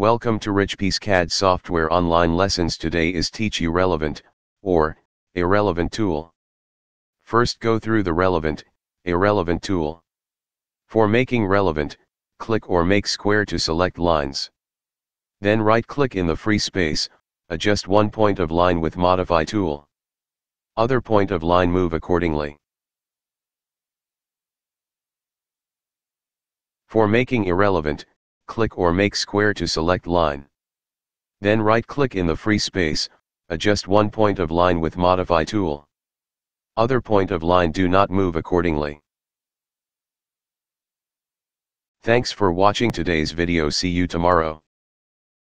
Welcome to Richpeace CAD software online lessons today is teach you relevant, or, irrelevant tool. First go through the relevant, irrelevant tool. For making relevant, click or make square to select lines. Then right click in the free space, adjust one point of line with modify tool. Other point of line move accordingly. For making irrelevant, click or make square to select line. Then right click in the free space, adjust one point of line with modify tool. Other point of line do not move accordingly. Thanks for watching today's video see you tomorrow.